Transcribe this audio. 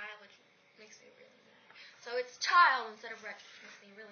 changed child, which makes me really mad. So it's child instead of wretch, which makes me really